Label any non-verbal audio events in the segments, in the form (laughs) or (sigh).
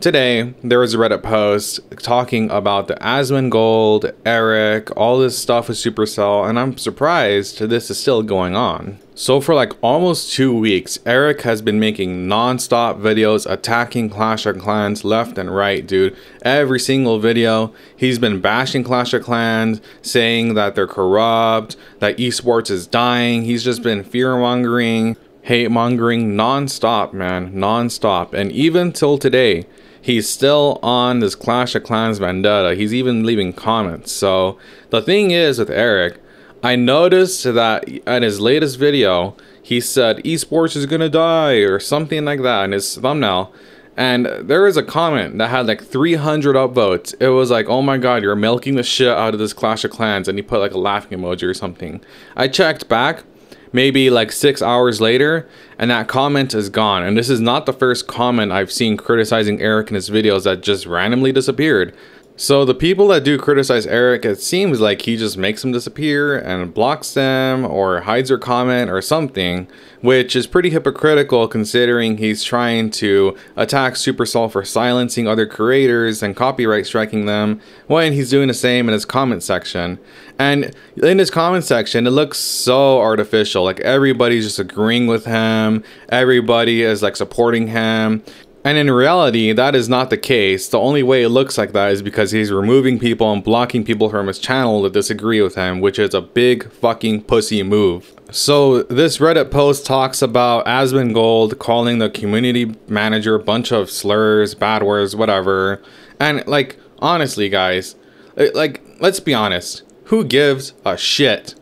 today there was a Reddit post talking about the Asmongold, Eric, all this stuff with Supercell, and I'm surprised this is still going on. So for like almost two weeks, Eric has been making non-stop videos attacking Clash of Clans left and right, dude. Every single video, he's been bashing Clash of Clans, saying that they're corrupt, that esports is dying. He's just been fear-mongering, hate-mongering non-stop, man, non-stop. And even till today, he's still on this Clash of Clans vendetta. He's even leaving comments. So the thing is with Eric, I noticed that in his latest video, he said esports is gonna die or something like that in his thumbnail. And there was a comment that had like 300 upvotes. It was like, oh my god, you're milking the shit out of this Clash of Clans. And he put like a laughing emoji or something. I checked back maybe like six hours later, and that comment is gone. And this is not the first comment I've seen criticizing Eric in his videos that just randomly disappeared. So the people that do criticize Eric, it seems like he just makes them disappear and blocks them or hides their comment or something, which is pretty hypocritical considering he's trying to attack Supercell for silencing other creators and copyright striking them when he's doing the same in his comment section. And in his comment section, it looks so artificial. Like everybody's just agreeing with him, everybody is like supporting him. And in reality, that is not the case. The only way it looks like that is because he's removing people and blocking people from his channel that disagree with him, which is a big fucking pussy move. So this Reddit post talks about Asmongold calling the community manager a bunch of slurs, bad words, whatever. And like, honestly, guys, like, let's be honest. Who gives a shit?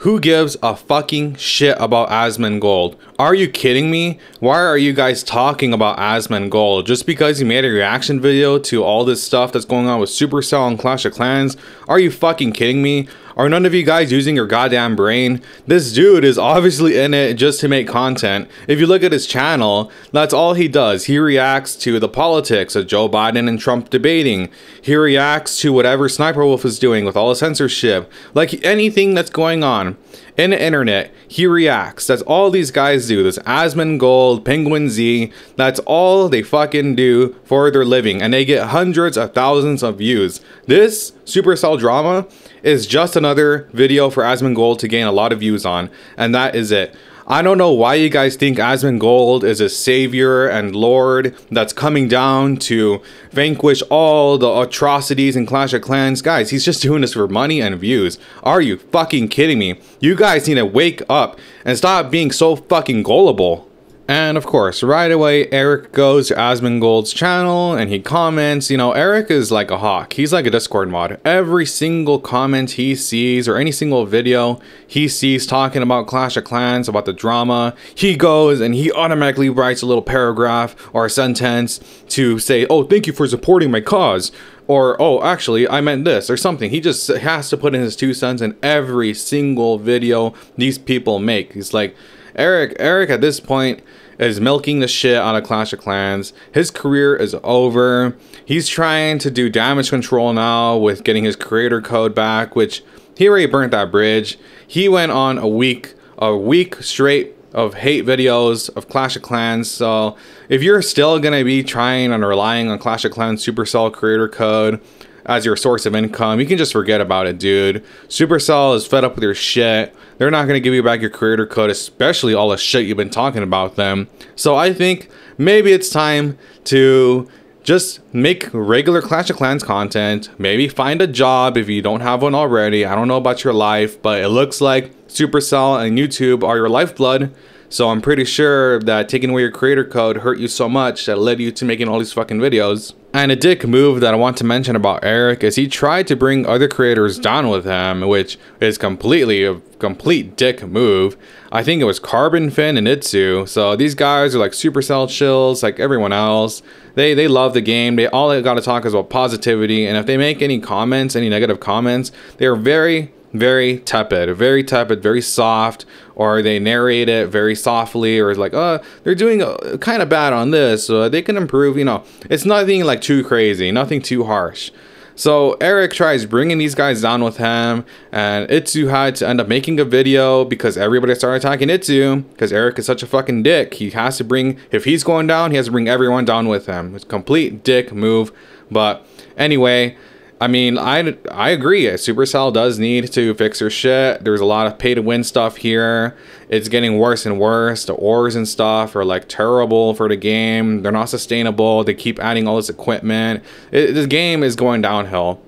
Who gives a fucking shit about Asmongold? Are you kidding me? Why are you guys talking about Asmongold? Just because he made a reaction video to all this stuff that's going on with Supercell and Clash of Clans? Are you fucking kidding me? Are none of you guys using your goddamn brain? This dude is obviously in it just to make content. If you look at his channel, that's all he does. He reacts to the politics of Joe Biden and Trump debating. He reacts to whatever Sniper Wolf is doing with all the censorship. Like anything that's going on in the internet, he reacts. That's all these guys do. This Asmongold, Penguin Z, that's all they fucking do for their living. And they get hundreds of thousands of views. This Supercell drama is just another video for Asmongold to gain a lot of views on. And that is it. I don't know why you guys think Asmongold is a savior and lord that's coming down to vanquish all the atrocities in Clash of Clans. Guys, he's just doing this for money and views. Are you fucking kidding me? You guys need to wake up and stop being so fucking gullible. And of course, right away, Eric goes to Asmongold's channel and he comments. You know, Eric is like a hawk. He's like a Discord mod. Every single comment he sees or any single video he sees talking about Clash of Clans, about the drama, he goes and he automatically writes a little paragraph or a sentence to say, oh, thank you for supporting my cause. Or, oh, actually, I meant this or something. He just has to put in his two cents in every single video these people make. He's like, Eric, Eric at this point is milking the shit out of Clash of Clans. His career is over. He's trying to do damage control now with getting his creator code back, which he already burnt that bridge. He went on a week, a week straight of hate videos of Clash of Clans. So if you're still gonna be trying and relying on Clash of Clans Supercell creator code as your source of income, you can just forget about it, dude. Supercell is fed up with your shit. They're not going to give you back your creator code, especially all the shit you've been talking about them. So I think maybe it's time to just make regular Clash of Clans content. Maybe find a job if you don't have one already. I don't know about your life, but it looks like Supercell and YouTube are your lifeblood. So I'm pretty sure that taking away your creator code hurt you so much that led you to making all these fucking videos. And a dick move that I want to mention about Eric is he tried to bring other creators down with him, which is completely a complete dick move. I think it was CarbonFin and iTzu. So these guys are like Supercell chills, like everyone else. They they love the game. They all they got to talk is about positivity. And if they make any comments, any negative comments, they are very very tepid, very tepid, very soft, or they narrate it very softly, or like, oh, they're doing uh, kind of bad on this, so they can improve. You know, it's nothing like too crazy, nothing too harsh. So Eric tries bringing these guys down with him, and iTzu had to end up making a video because everybody started attacking iTzu because Eric is such a fucking dick. He has to bring, if he's going down, he has to bring everyone down with him. It's a complete dick move. But anyway, I mean, I, I agree. Supercell does need to fix their shit. There's a lot of pay to win stuff here. It's getting worse and worse. The ores and stuff are like terrible for the game. They're not sustainable. They keep adding all this equipment. It, this game is going downhill.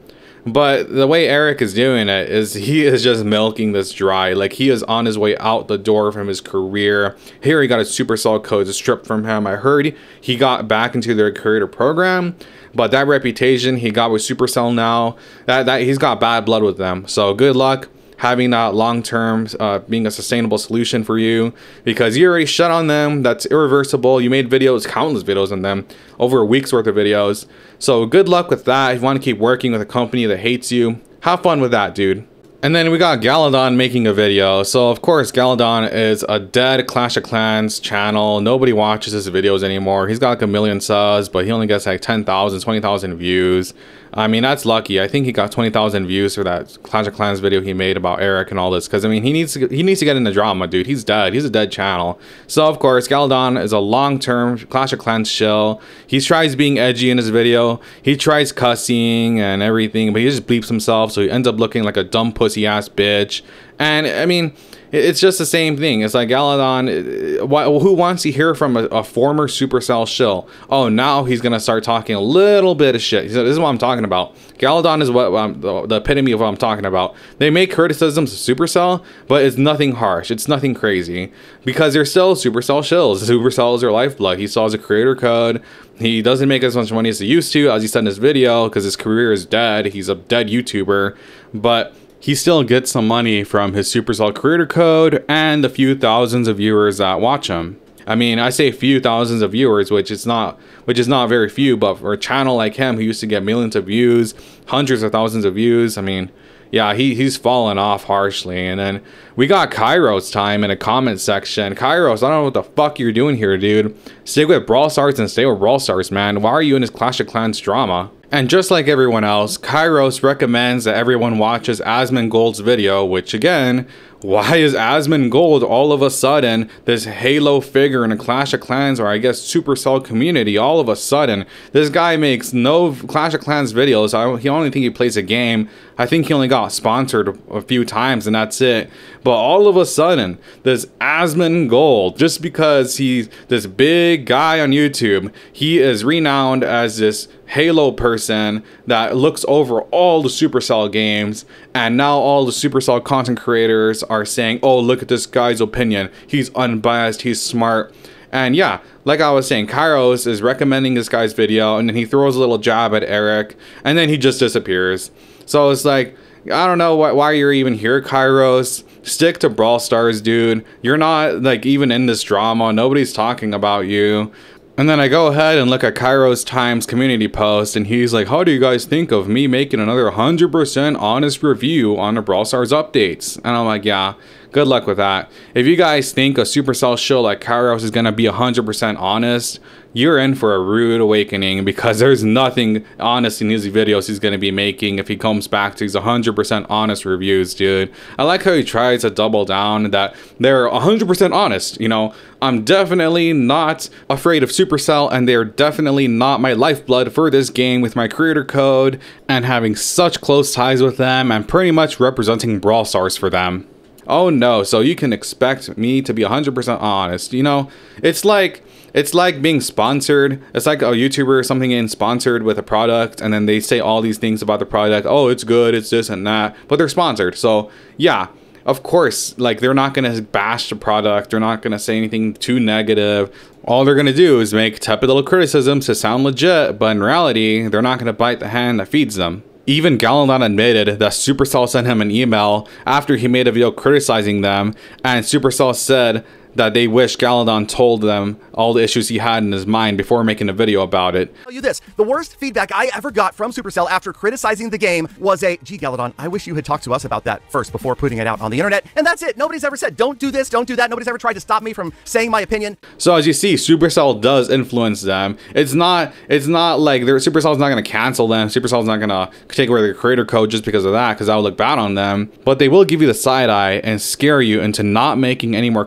But the way Eric is doing it is (laughs) he is just milking this dry. Like he is on his way out the door from his career. Here he got his Supercell code stripped from him. I heard he got back into their creator program but that reputation he got with Supercell now, that, that he's got bad blood with them. So good luck having that long term uh, being a sustainable solution for you because you already shut on them. That's irreversible. You made videos, countless videos on them, over a week's worth of videos. So good luck with that. If you want to keep working with a company that hates you, have fun with that, dude. And then we got Galadon making a video. So of course, Galadon is a dead Clash of Clans channel. Nobody watches his videos anymore. He's got like a million subs, but he only gets like 10,000, 20,000 views. I mean, that's lucky. I think he got 20,000 views for that Clash of Clans video he made about Eric and all this. Because, I mean, he needs to he needs to get in the drama, dude. He's dead. He's a dead channel. So, of course, Galadon is a long-term Clash of Clans shill. He tries being edgy in his video. He tries cussing and everything, but he just bleeps himself. So he ends up looking like a dumb pussy-ass bitch. And, I mean it's just the same thing. It's like Galadon. Who wants to hear from a, a, former Supercell shill? Oh, now he's gonna start talking a little bit of shit. This is what I'm talking about. Galadon is what um, the, the, epitome of what I'm talking about. They make criticisms of Supercell, but it's nothing harsh. It's nothing crazy because they're still Supercell shills. Supercell is their lifeblood. He still a creator code. He doesn't make as much money as he used to, as he said in his video, because his career is dead. He's a dead YouTuber, but he still gets some money from his Supercell creator code and the few thousands of viewers that watch him. I mean, I say few thousands of viewers, which is not which is not very few, but for a channel like him who used to get millions of views, hundreds of thousands of views, I mean, yeah, he, he's fallen off harshly. And then we got Kairos time in a comment section. Kairos, I don't know what the fuck you're doing here, dude. Stick with Brawl Stars and stay with Brawl Stars, man. Why are you in this Clash of Clans drama? And just like everyone else, Kairos recommends that everyone watches Asmongold's video, which again, why is Asmongold all of a sudden this Halo figure in a Clash of Clans or I guess Supercell community all of a sudden? This guy makes no Clash of Clans videos. I he only think he plays a game. I think he only got sponsored a few times and that's it. But all of a sudden, this Asmongold, just because he's this big guy on YouTube, he is renowned as this Halo person that looks over all the Supercell games, and now all the Supercell content creators are saying, oh, look at this guy's opinion. He's unbiased, he's smart. And yeah, like I was saying, Kairos is recommending this guy's video, and then he throws a little jab at Eric, and then he just disappears. So it's like, I don't know why, why you're even here, Kairos. Stick to Brawl Stars, dude. You're not like even in this drama. Nobody's talking about you. And then I go ahead and look at Kairos Times community post, and he's like, How do you guys think of me making another 100% honest review on the Brawl Stars updates? And I'm like, Yeah, good luck with that. If you guys think a Supercell show like Kairos is going to be 100% honest, you're in for a rude awakening because there's nothing honest in these videos he's going to be making if he comes back to his 100% honest reviews, dude. I like how he tries to double down that they're 100% honest. You know, I'm definitely not afraid of Supercell and they're definitely not my lifeblood for this game with my creator code and having such close ties with them and pretty much representing Brawl Stars for them. Oh no, so you can expect me to be 100% honest. You know, it's like it's like being sponsored. It's like a YouTuber or something getting sponsored with a product and then they say all these things about the product. Oh, it's good, it's this and that, but they're sponsored. So, yeah, of course, like they're not going to bash the product. They're not going to say anything too negative. All they're going to do is make tepid little criticisms to sound legit, but in reality, they're not going to bite the hand that feeds them. Even Galadon admitted that Supercell sent him an email after he made a video criticizing them, and Supercell said that they wish Galadon told them all the issues he had in his mind before making a video about it. tell you this the worst feedback I ever got from Supercell after criticizing the game was a gee, Galadon, I wish you had talked to us about that first before putting it out on the internet. And that's it. Nobody's ever said, don't do this, don't do that. Nobody's ever tried to stop me from saying my opinion. So as you see, Supercell does influence them. It's not it's not like their Supercell's not gonna cancel them. Supercell's not gonna take away their creator code just because of that, because that would look bad on them. But they will give you the side eye and scare you into not making any more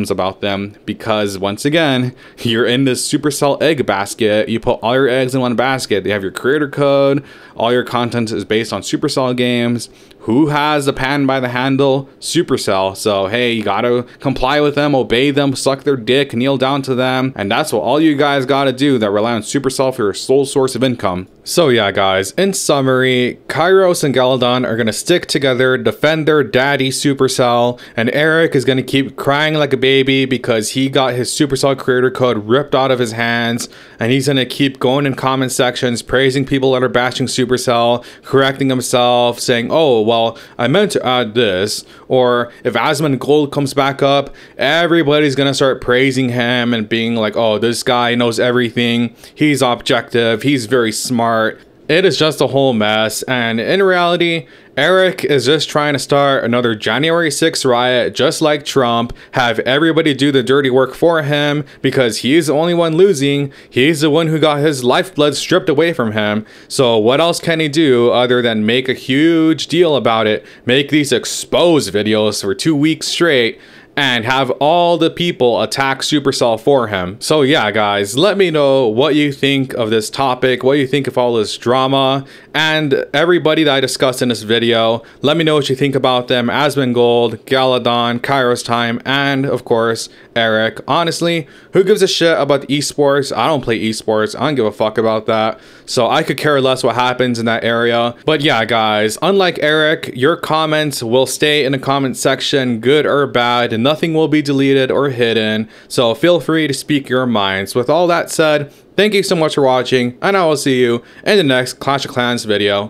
criticisms about them because once again, you're in this Supercell egg basket. You put all your eggs in one basket. They have your creator code. All your content is based on Supercell games. Who has the pan by the handle? Supercell. So hey, you gotta comply with them, obey them, suck their dick, kneel down to them, and that's what all you guys gotta do that rely on Supercell for your sole source of income. So yeah, guys, in summary, Kairos and Galadon are gonna stick together, defend their daddy Supercell, and Eric is gonna keep crying like a baby because he got his Supercell creator code ripped out of his hands, and he's gonna keep going in comment sections, praising people that are bashing Supercell, correcting himself, saying, oh, well, I meant to add this, or if Asmongold comes back up, everybody's gonna start praising him and being like, oh, this guy knows everything, he's objective, he's very smart. It is just a whole mess, and in reality, Eric is just trying to start another January 6th riot, just like Trump, have everybody do the dirty work for him because he's the only one losing. He's the one who got his lifeblood stripped away from him. So, what else can he do other than make a huge deal about it, make these expose videos for two weeks straight? And have all the people attack Supercell for him. So yeah, guys, let me know what you think of this topic, what you think of all this drama, and everybody that I discussed in this video. Let me know what you think about them, Asmongold, Galadon, Kairos Time, and of course, Eric. Honestly, who gives a shit about esports? I don't play esports. I don't give a fuck about that. So I could care less what happens in that area. But yeah, guys, unlike Eric, your comments will stay in the comment section, good or bad, nothing will be deleted or hidden. So feel free to speak your minds. With all that said, thank you so much for watching, and I will see you in the next Clash of Clans video.